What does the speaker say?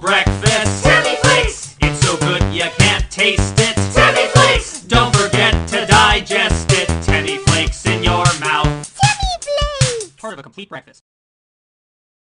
Breakfast. Tummy flakes. It's so good you can't taste it. Tummy. Don't forget to digest it. Tummy in your mouth. Tummy. Part of a complete breakfast.